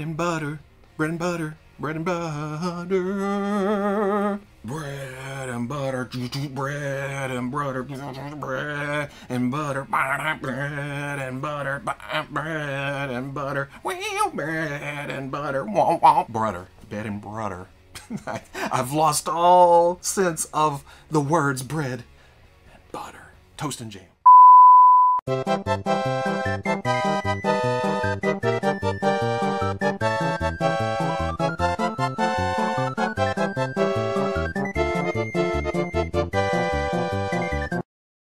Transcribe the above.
Bread and butter, bread and butter, bread and butter. Bread and butter, bread and butter, bread and butter, bread and butter, bread and butter, bread and butter, butter, bread and butter. I've lost all sense of the words bread and butter, toast and jam.